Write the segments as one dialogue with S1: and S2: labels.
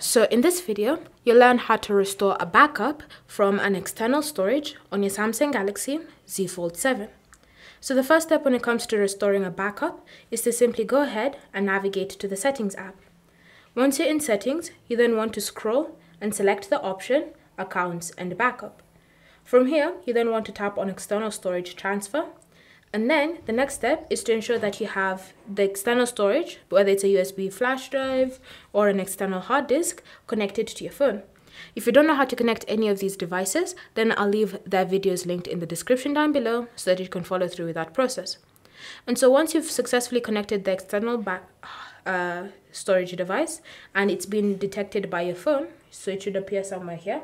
S1: So in this video, you'll learn how to restore a backup from an external storage on your Samsung Galaxy Z Fold 7. So the first step when it comes to restoring a backup is to simply go ahead and navigate to the Settings app. Once you're in Settings, you then want to scroll and select the option Accounts and Backup. From here, you then want to tap on External Storage Transfer and then the next step is to ensure that you have the external storage, whether it's a USB flash drive or an external hard disk, connected to your phone. If you don't know how to connect any of these devices, then I'll leave their videos linked in the description down below so that you can follow through with that process. And so once you've successfully connected the external uh, storage device and it's been detected by your phone, so it should appear somewhere here,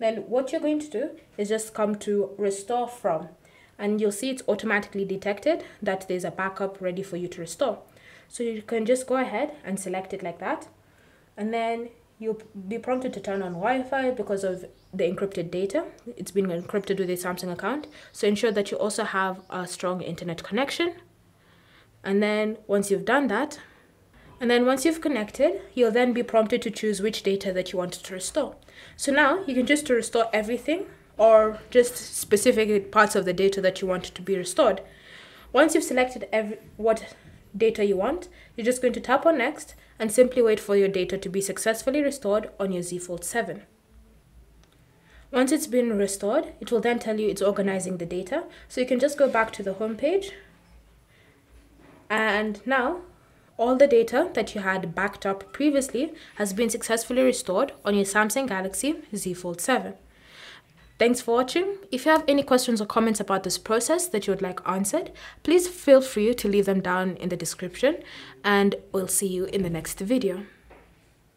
S1: then what you're going to do is just come to restore from and you'll see it's automatically detected that there's a backup ready for you to restore. So you can just go ahead and select it like that. And then you'll be prompted to turn on Wi-Fi because of the encrypted data. It's been encrypted with a Samsung account. So ensure that you also have a strong internet connection. And then once you've done that, and then once you've connected, you'll then be prompted to choose which data that you want to restore. So now you can just restore everything or just specific parts of the data that you want to be restored. Once you've selected every, what data you want, you're just going to tap on next and simply wait for your data to be successfully restored on your Z Fold 7. Once it's been restored, it will then tell you it's organizing the data. So you can just go back to the home page. And now all the data that you had backed up previously has been successfully restored on your Samsung Galaxy Z Fold 7. Thanks for watching. If you have any questions or comments about this process that you would like answered, please feel free to leave them down in the description and we'll see you in the next video.